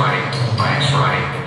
right, last Friday.